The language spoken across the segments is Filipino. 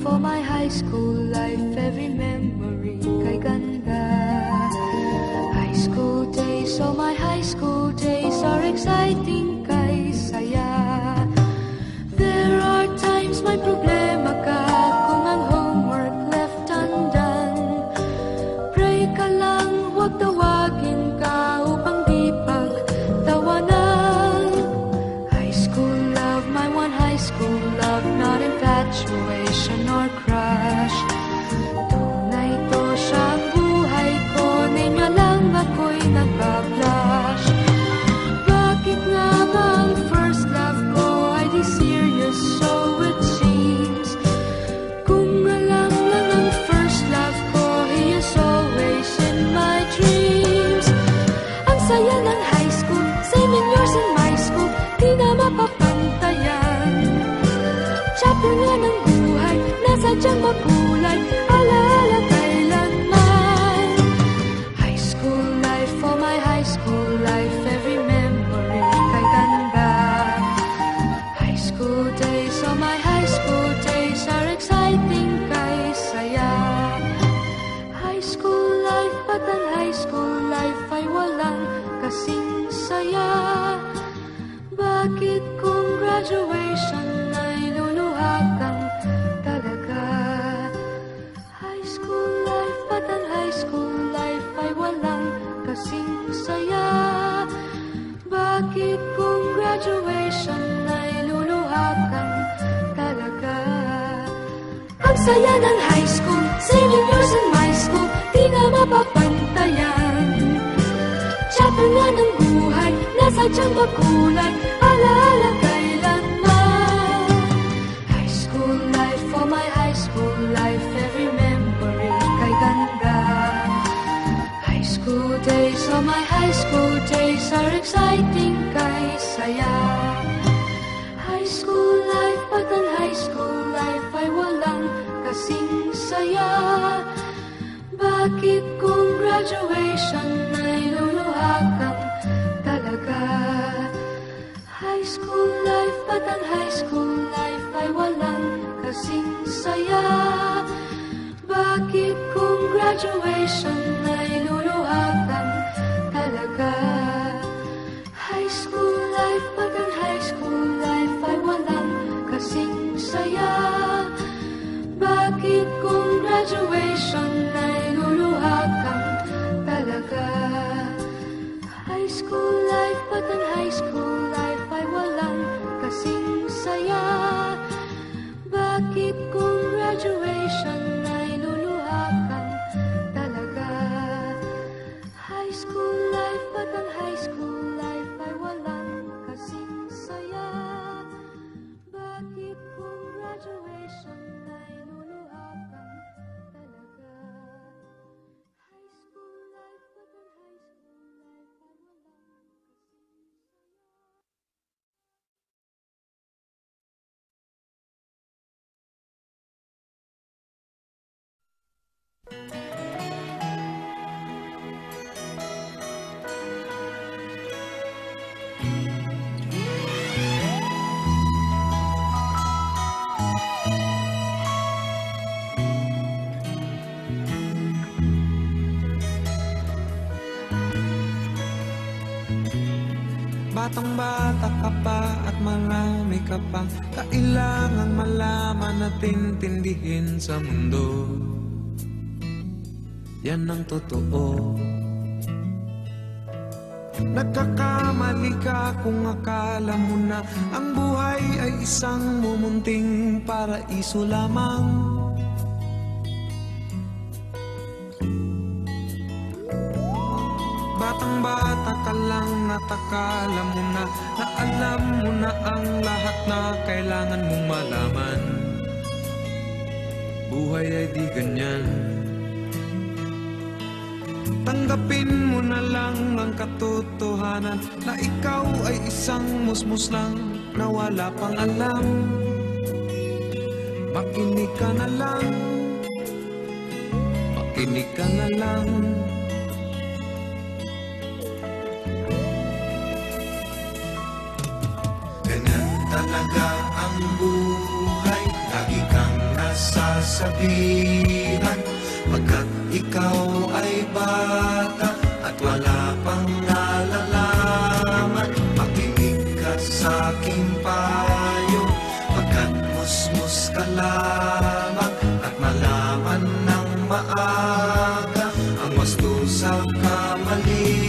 for my high school life, every memory kay ganda. aku Ng high school, seven years in my school, di na mapapantayan. Chapter nga ng buhay, nasadyang makulay, alaala kailanman. High school life, for my high school life, every memory kay ganda. High school days, oh my high school days are exciting kay saya. High school life, but ang high school life ay walang kasing saya. Bakit kung graduation ay luluha kang talaga? High school life, but ang high school life ay walang kasing saya. Bakit kung graduation graduation ay luluha kang talaga? High school life, but ang high school life ay walang kasing saya. Bakit kung graduation Batang bata ka pa at marami ka pa Kailangang malaman at intindihin sa mundo. Yan ang totoo Nagkakamali ka kung akala mo na Ang buhay ay isang mumunting paraiso lamang. Batang bata ka lang at akala mo na Na alam mo na ang lahat na kailangan mong malaman. Buhay ay di ganyan Tanggapin mo na lang ang katotohanan Na ikaw ay isang musmus lang na wala pang alam. Makinig ka na lang. Makinig ka na lang. Ganyan talaga ang buhay. Lagi kang sasabihan Pagkat ikaw ay bata At wala pang nalalaman. Makinig ka sa aking payo Pagkat musmus ka lamang At malaman ng maaga Ang wasto sa kamalian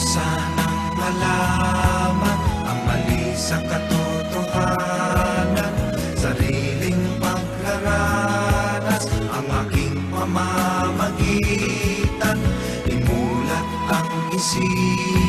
sanang malaman ang mali sa katotohanan. Sariling paglaranas ang aking pamamagitan Imulat ang isip